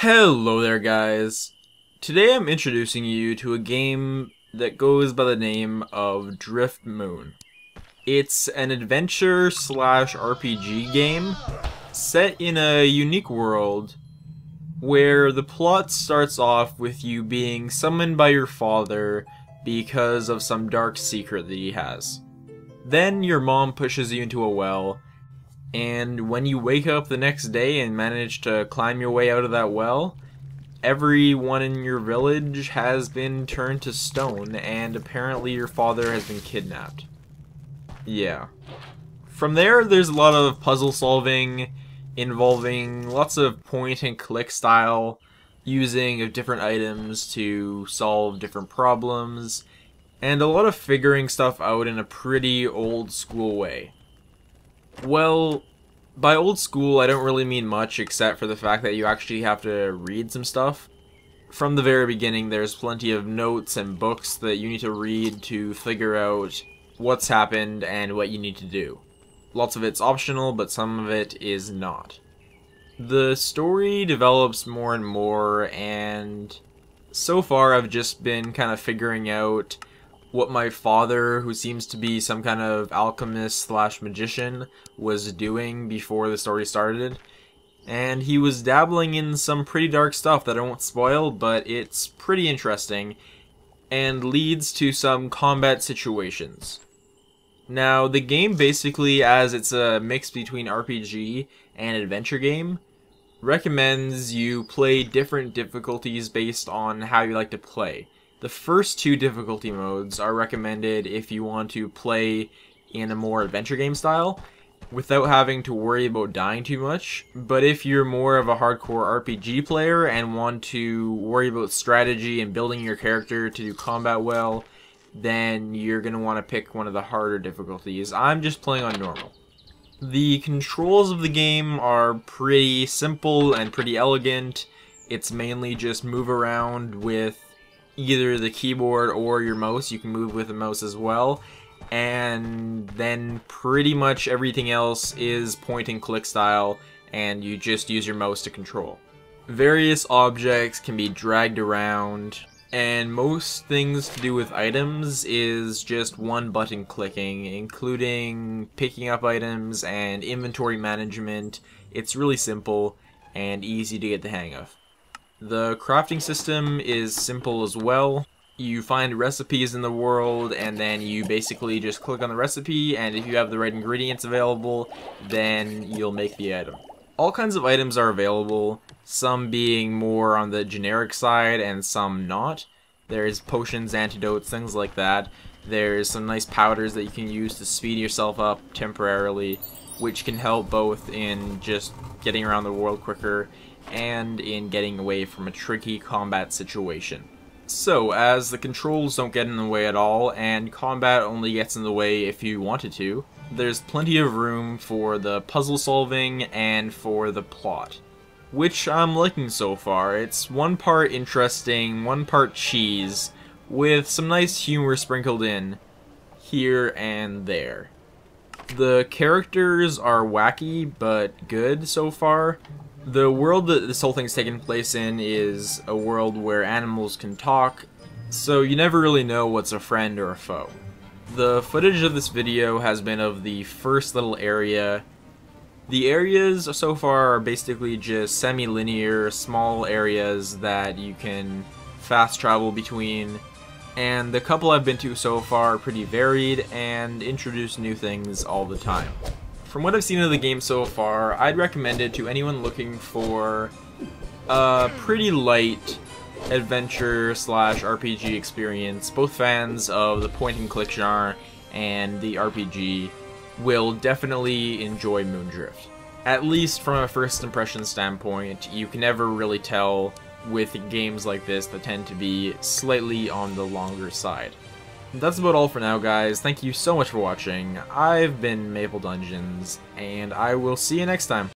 Hello there guys. Today I'm introducing you to a game that goes by the name of Driftmoon. It's an adventure slash RPG game set in a unique world where the plot starts off with you being summoned by your father because of some dark secret that he has. Then your mom pushes you into a well and when you wake up the next day and manage to climb your way out of that well, everyone in your village has been turned to stone, and apparently your father has been kidnapped. Yeah. From there, there's a lot of puzzle solving involving lots of point and click style using of different items to solve different problems, and a lot of figuring stuff out in a pretty old school way. Well, by old school, I don't really mean much except for the fact that you actually have to read some stuff. From the very beginning, there's plenty of notes and books that you need to read to figure out what's happened and what you need to do. Lots of it's optional, but some of it is not. The story develops more and more, and so far I've just been kind of figuring out what my father, who seems to be some kind of alchemist slash magician, was doing before the story started. And he was dabbling in some pretty dark stuff that I won't spoil, but it's pretty interesting, and leads to some combat situations. Now, the game basically, as it's a mix between RPG and adventure game, recommends you play different difficulties based on how you like to play. The first two difficulty modes are recommended if you want to play in a more adventure game style without having to worry about dying too much. But if you're more of a hardcore RPG player and want to worry about strategy and building your character to do combat well, then you're going to want to pick one of the harder difficulties. I'm just playing on normal. The controls of the game are pretty simple and pretty elegant. It's mainly just move around with either the keyboard or your mouse. You can move with the mouse as well. And then pretty much everything else is point and click style, and you just use your mouse to control. Various objects can be dragged around, and most things to do with items is just one button clicking, including picking up items and inventory management. It's really simple and easy to get the hang of. The crafting system is simple as well. You find recipes in the world and then you basically just click on the recipe and if you have the right ingredients available, then you'll make the item. All kinds of items are available, some being more on the generic side and some not. There's potions, antidotes, things like that. There's some nice powders that you can use to speed yourself up temporarily, which can help both in just getting around the world quicker and in getting away from a tricky combat situation. So, as the controls don't get in the way at all, and combat only gets in the way if you wanted to, there's plenty of room for the puzzle solving and for the plot. Which I'm liking so far. It's one part interesting, one part cheese, with some nice humor sprinkled in, here and there. The characters are wacky, but good so far. The world that this whole thing's taking place in is a world where animals can talk, so you never really know what's a friend or a foe. The footage of this video has been of the first little area. The areas so far are basically just semi-linear, small areas that you can fast travel between, and the couple I've been to so far are pretty varied and introduce new things all the time. From what I've seen of the game so far, I'd recommend it to anyone looking for a pretty light adventure slash RPG experience. Both fans of the point and click genre and the RPG will definitely enjoy Moondrift. At least from a first impression standpoint, you can never really tell with games like this that tend to be slightly on the longer side. That's about all for now, guys. Thank you so much for watching. I've been Maple Dungeons, and I will see you next time.